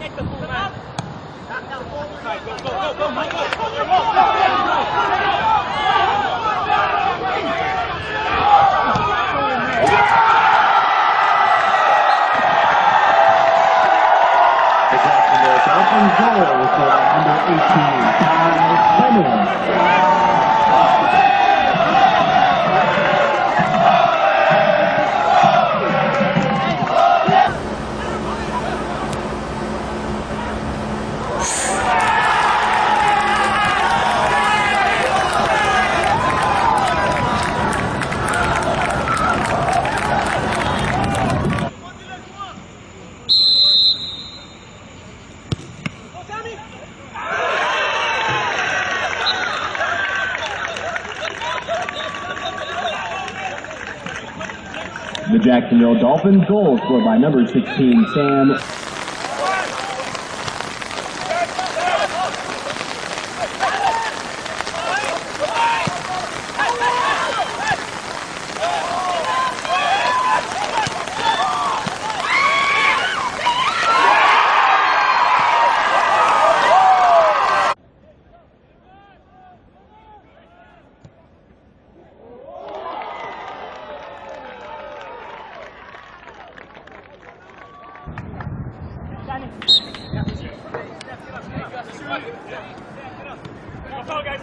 The Dolphins goal for number 18, Ty Clemens. The Jacksonville Dolphins goal scored by number 16, Sam Come on, guys.